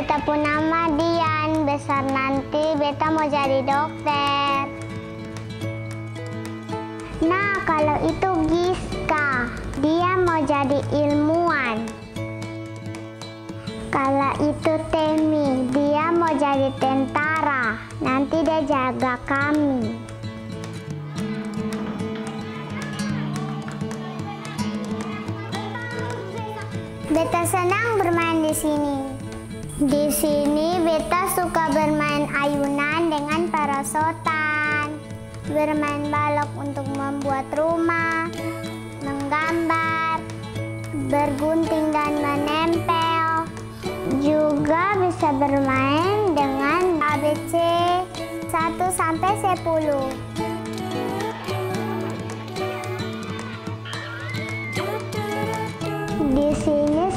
Beta pun nama Dian, besar nanti beta mau jadi dokter. Nah, kalau itu Giska, dia mau jadi ilmuwan. Kalau itu Temi, dia mau jadi tentara. Nanti dia jaga kami. Beta senang bermain di sini. Di sini Beta suka bermain ayunan dengan parasotan, bermain balok untuk membuat rumah, menggambar, bergunting dan menempel. Juga bisa bermain dengan ABC 1 sampai 10. Di sini